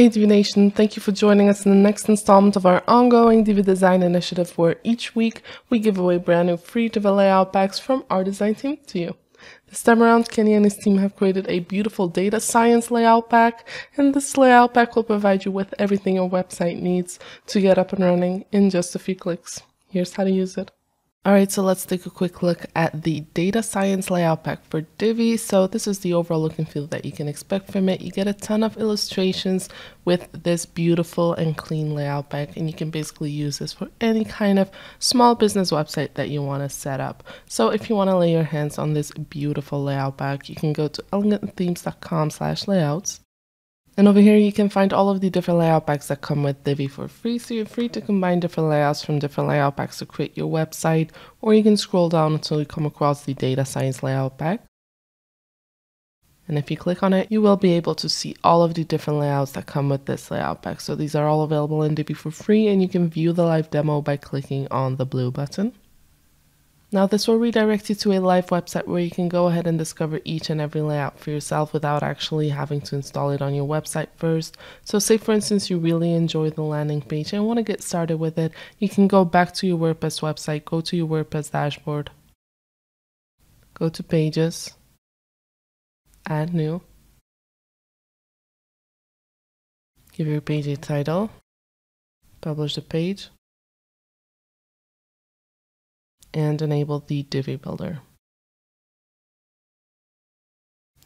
Hey Divi Nation, thank you for joining us in the next installment of our ongoing Divi Design Initiative where each week we give away brand new free Divi layout packs from our design team to you. This time around, Kenny and his team have created a beautiful data science layout pack, and this layout pack will provide you with everything your website needs to get up and running in just a few clicks. Here's how to use it. All right, so let's take a quick look at the data science layout pack for Divi. So this is the overall look and feel that you can expect from it. You get a ton of illustrations with this beautiful and clean layout pack, and you can basically use this for any kind of small business website that you want to set up. So if you want to lay your hands on this beautiful layout pack, you can go to elegantthemes.com slash layouts and over here you can find all of the different layout packs that come with Divi for free, so you're free to combine different layouts from different layout packs to create your website, or you can scroll down until you come across the data science layout pack. And if you click on it, you will be able to see all of the different layouts that come with this layout pack. So these are all available in Divi for free, and you can view the live demo by clicking on the blue button. Now this will redirect you to a live website where you can go ahead and discover each and every layout for yourself without actually having to install it on your website first. So say for instance you really enjoy the landing page and want to get started with it, you can go back to your WordPress website, go to your WordPress dashboard, go to pages, add new, give your page a title, publish the page, and enable the Divi Builder.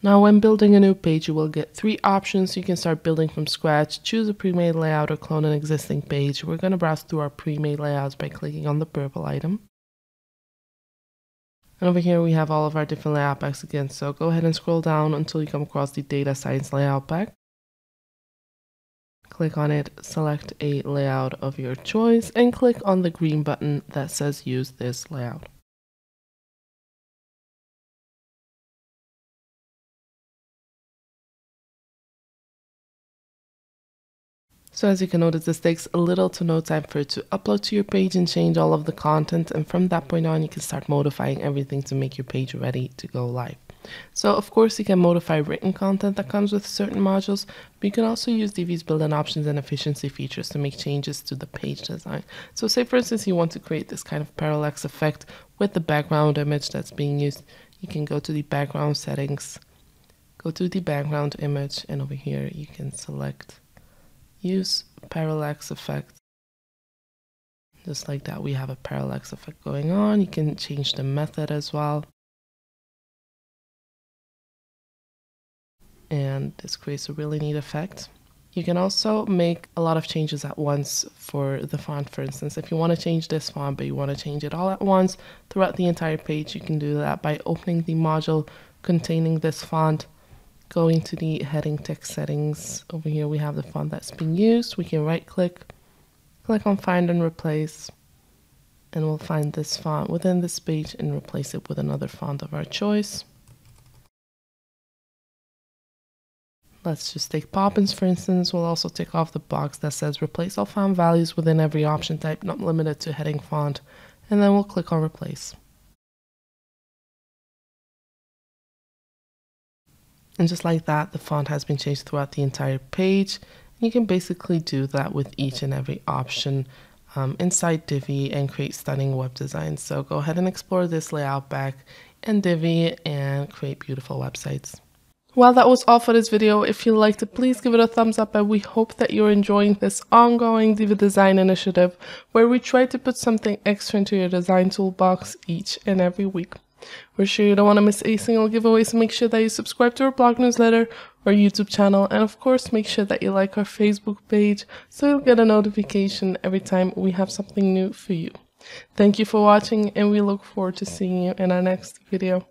Now when building a new page, you will get three options. You can start building from scratch, choose a pre-made layout or clone an existing page. We're going to browse through our pre-made layouts by clicking on the purple item. And over here we have all of our different layout packs again. So go ahead and scroll down until you come across the data science layout pack. Click on it, select a layout of your choice, and click on the green button that says use this layout. So as you can notice, this takes a little to no time for it to upload to your page and change all of the content. And from that point on, you can start modifying everything to make your page ready to go live. So of course you can modify written content that comes with certain modules, but you can also use Divi's built-in options and efficiency features to make changes to the page design. So say for instance you want to create this kind of parallax effect with the background image that's being used, you can go to the background settings, go to the background image, and over here you can select use parallax effect. Just like that, we have a parallax effect going on. You can change the method as well. And this creates a really neat effect. You can also make a lot of changes at once for the font, for instance. If you want to change this font, but you want to change it all at once throughout the entire page, you can do that by opening the module containing this font, going to the heading text settings. Over here, we have the font that's being used. We can right click, click on find and replace, and we'll find this font within this page and replace it with another font of our choice. Let's just take Poppins for instance. We'll also take off the box that says replace all font values within every option type, not limited to heading font. And then we'll click on replace. And just like that, the font has been changed throughout the entire page. You can basically do that with each and every option um, inside Divi and create stunning web designs. So go ahead and explore this layout back in Divi and create beautiful websites. Well, that was all for this video. If you liked it, please give it a thumbs up and we hope that you're enjoying this ongoing Divi Design initiative where we try to put something extra into your design toolbox each and every week. We're sure you don't want to miss a single giveaway, so make sure that you subscribe to our blog newsletter or YouTube channel, and of course, make sure that you like our Facebook page so you'll get a notification every time we have something new for you. Thank you for watching, and we look forward to seeing you in our next video.